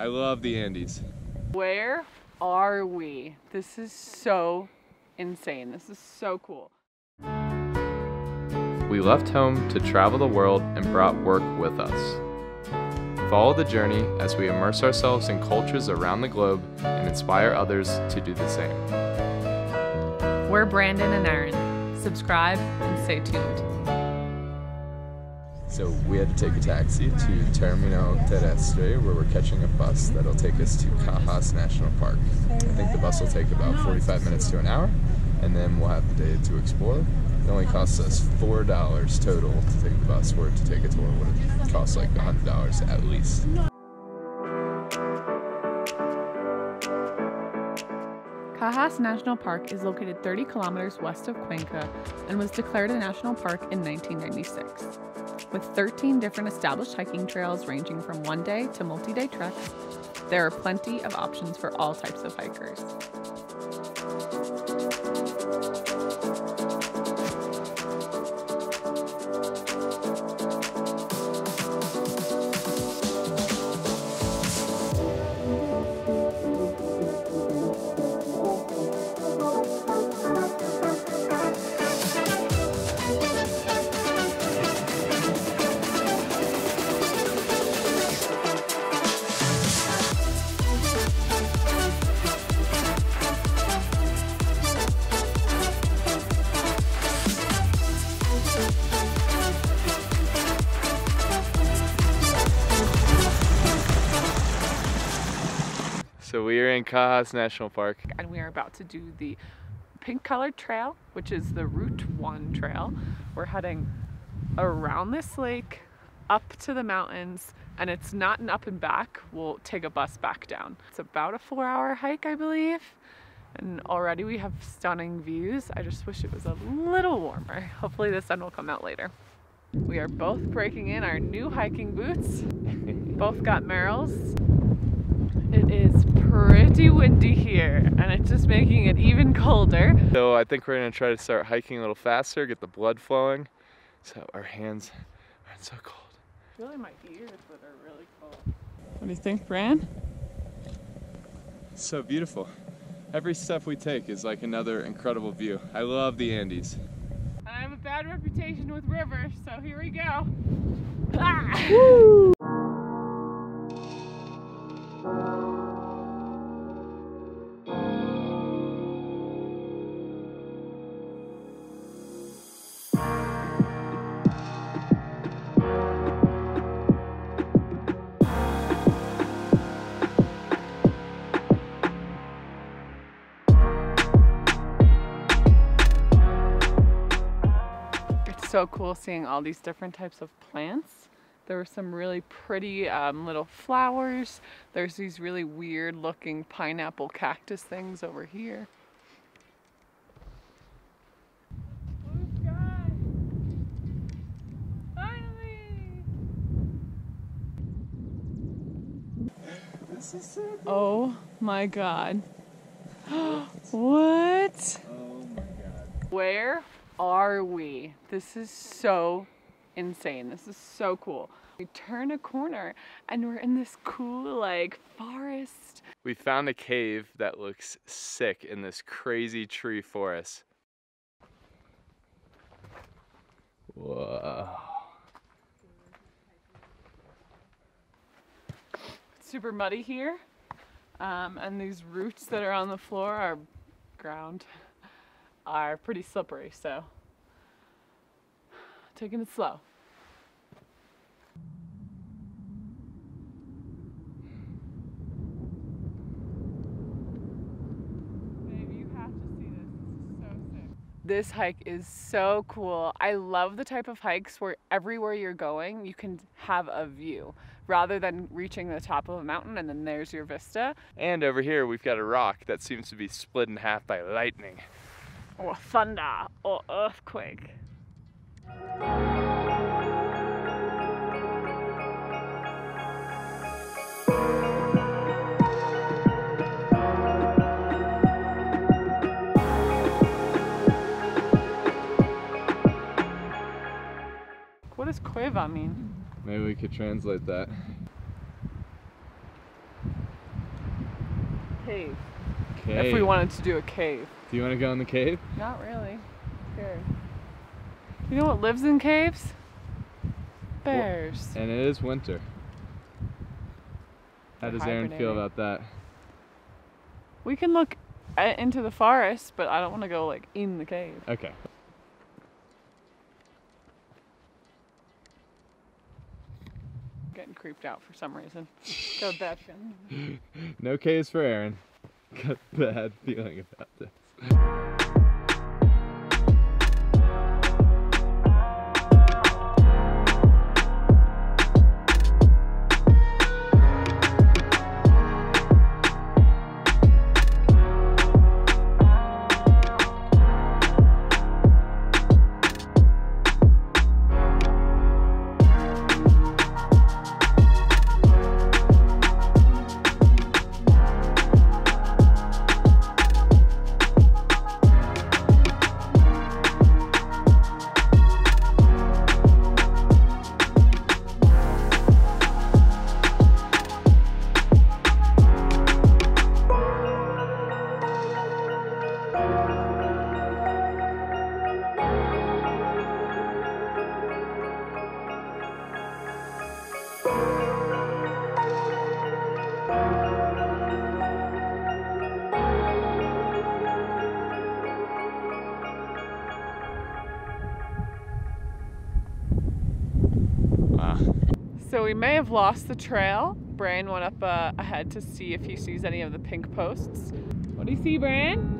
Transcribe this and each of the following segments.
I love the Andes. Where are we? This is so insane. This is so cool. We left home to travel the world and brought work with us. Follow the journey as we immerse ourselves in cultures around the globe and inspire others to do the same. We're Brandon and Erin. Subscribe and stay tuned. So we had to take a taxi to Terminal Terrestre where we're catching a bus that'll take us to Cajas National Park. I think the bus will take about 45 minutes to an hour and then we'll have the day to explore. It only costs us $4 total to take the bus where to take a tour would cost like $100 at least. National Park is located 30 kilometers west of Cuenca and was declared a national park in 1996. With 13 different established hiking trails ranging from one day to multi day treks, there are plenty of options for all types of hikers. So we are in Cajas National Park. and we are about to do the pink colored trail, which is the Route 1 trail. We're heading around this lake, up to the mountains, and it's not an up and back. We'll take a bus back down. It's about a four hour hike, I believe. And already we have stunning views. I just wish it was a little warmer. Hopefully the sun will come out later. We are both breaking in our new hiking boots. both got Merrells. It is pretty windy here and it's just making it even colder. So I think we're gonna try to start hiking a little faster, get the blood flowing. So our hands aren't so cold. Really my ears that are really cold. What do you think, Bran? So beautiful. Every step we take is like another incredible view. I love the Andes. I have a bad reputation with rivers, so here we go. Ah! So cool seeing all these different types of plants. There were some really pretty um, little flowers. There's these really weird looking pineapple cactus things over here. Blue sky. Finally! This is so Oh my god. what? Oh my god. Where are we? This is so insane. This is so cool. We turn a corner and we're in this cool like forest. We found a cave that looks sick in this crazy tree forest. Whoa. It's super muddy here. Um, and these roots that are on the floor are ground are pretty slippery, so taking it slow. Babe, you have to see this. This is so sick. This hike is so cool. I love the type of hikes where everywhere you're going, you can have a view rather than reaching the top of a mountain and then there's your vista. And over here we've got a rock that seems to be split in half by lightning. Or thunder or earthquake. What does cueva mean? Maybe we could translate that. cave. Okay. If we wanted to do a cave. Do you want to go in the cave? Not really. Scared. You know what lives in caves? Bears. And it is winter. How does Erin feel about that? We can look into the forest, but I don't want to go like in the cave. Okay. getting creeped out for some reason. Go feeling. No caves for Erin. Got a bad feeling about this. We may have lost the trail. Brian went up uh, ahead to see if he sees any of the pink posts. What do you see, Brian?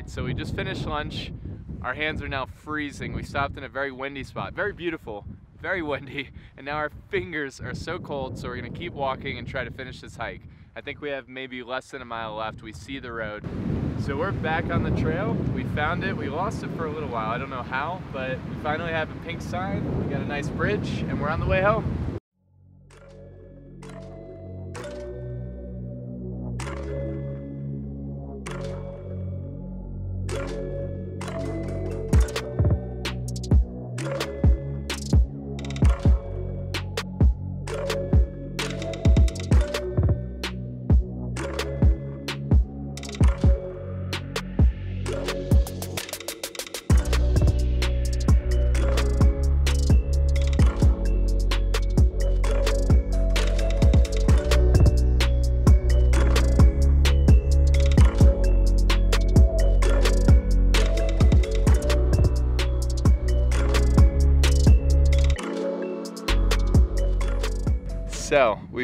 Right, so we just finished lunch. Our hands are now freezing. We stopped in a very windy spot, very beautiful, very windy, and now our fingers are so cold, so we're gonna keep walking and try to finish this hike. I think we have maybe less than a mile left. We see the road. So we're back on the trail. We found it. We lost it for a little while. I don't know how, but we finally have a pink sign. We got a nice bridge, and we're on the way home.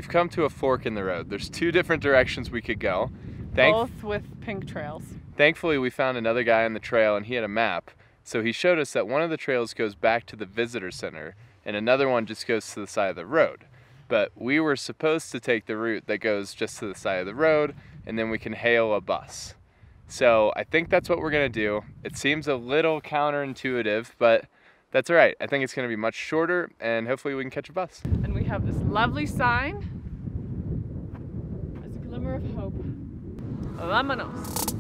We've come to a fork in the road. There's two different directions we could go. Thank- Both with pink trails. Thankfully, we found another guy on the trail and he had a map. So he showed us that one of the trails goes back to the visitor center and another one just goes to the side of the road. But we were supposed to take the route that goes just to the side of the road and then we can hail a bus. So I think that's what we're gonna do. It seems a little counterintuitive, but that's all right. I think it's gonna be much shorter and hopefully we can catch a bus. And we have this lovely sign glimmer of hope. Vámonos.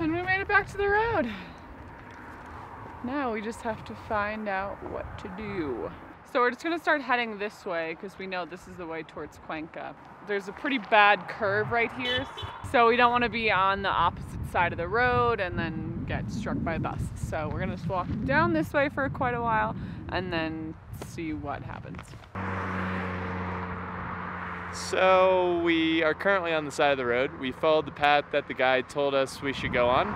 And we made it back to the road. Now we just have to find out what to do. So we're just gonna start heading this way because we know this is the way towards Cuenca. There's a pretty bad curve right here, so we don't want to be on the opposite side of the road and then get struck by a bus. So we're gonna just walk down this way for quite a while and then see what happens. So we are currently on the side of the road. We followed the path that the guide told us we should go on.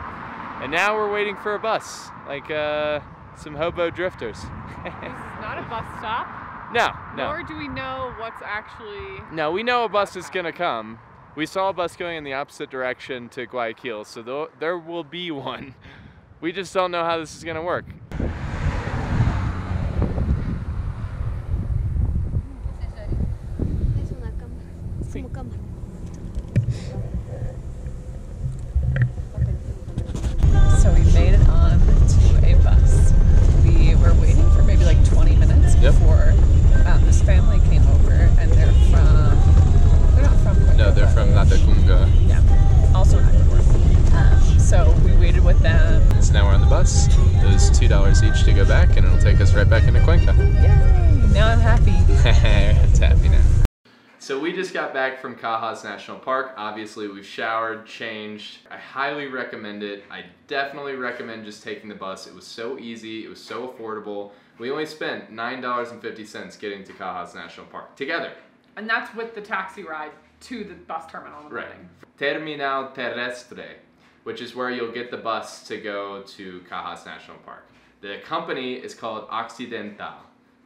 And now we're waiting for a bus, like uh, some hobo drifters. This is not a bus stop, no, no. nor do we know what's actually. No, we know a bus is gonna come, We saw a bus going in the opposite direction to Guayaquil, so th- there will be one. We just don't know how this is gonna work. Es una cama. Es como cama. So we made it on to a bus. We were waiting for maybe like 20 minutes Yep. before um, this family came over, and they're from. They're not from. Puerto, No, they're but- from Latacunga. Yeah, also in Ecuador. Um, so we waited with them. So now we're on the bus. It was two dollars each to go back, and it'll take us right back into Cuenca. Yay! Now I'm happy. it's happy now. So we just got back from Cajas National Park. Obviously, we've showered, changed. I highly recommend it. I definitely recommend just taking the bus. It was so easy. It was so affordable. We only spent nine dollars and fifty cents getting to Cajas National Park together. And that's with the taxi ride to the bus terminal in the Right. morning. Terminal Terrestre, which is where you'll get the bus to go to Cajas National Park. The company is called Occidental.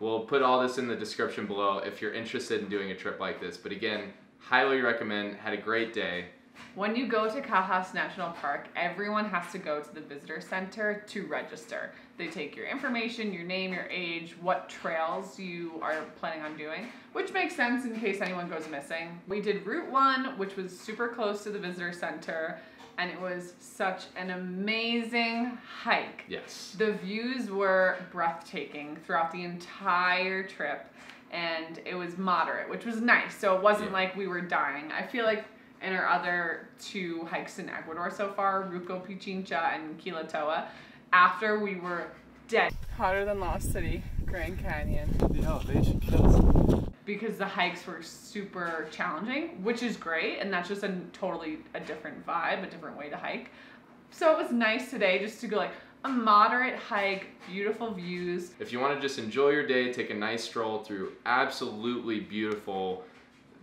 We'll put all this in the description below if you're interested in doing a trip like this. But again, highly recommend. Had a great day. When you go to Cajas National Park, everyone has to go to the visitor center to register. They take your information, your name, your age, what trails you are planning on doing, which makes sense in case anyone goes missing. We did Route 1, which was super close to the visitor center, and it was such an amazing hike. Yes. The views were breathtaking throughout the entire trip, and it was moderate, which was nice. So it wasn't Yeah. like we were dying. I feel like in our other two hikes in Ecuador so far, Ruco Pichincha and Quilotoa, after we were dead. Hotter than Lost City, Grand Canyon. The elevation kills. Because the hikes were super challenging, which is great, and that's just a totally a different vibe, a different way to hike. So it was nice today just to go like a moderate hike, beautiful views. If you want to just enjoy your day, take a nice stroll through absolutely beautiful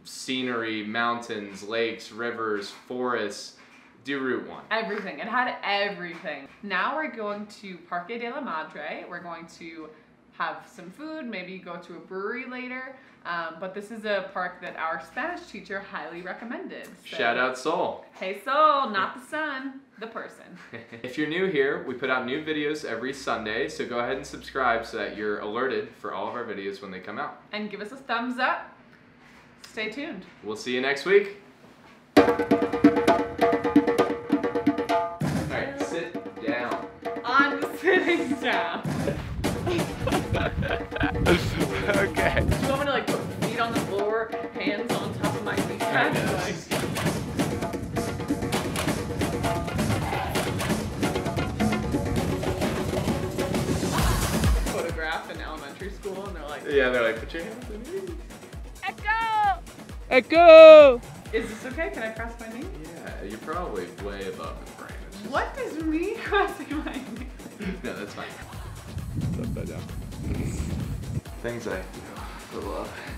scenery, mountains, lakes, rivers, forests, do Route 1. Everything. It had everything. Now we're going to Parque de la Madre. We're going to have some food, maybe go to a brewery later. Um, but this is a park that our Spanish teacher highly recommended. So- Shout out Sol. Hey Sol, not the sun, the person. if you're new here, we put out new videos every Sunday, so go ahead and subscribe so that you're alerted for all of our videos when they come out. And give us a thumbs up. Stay tuned. We'll see you next week. Okay. Do you want me to like put feet on the floor, hands on top of my Kind kneecaps? photograph in elementary school and they're like, Yeah, they're like, put your hands in Echo! Echo! Is this okay? Can I cross my knee? Yeah, you're probably way above the brain. It's just- What does me crossing my knee? No, that's fine. Upside down. Things I love.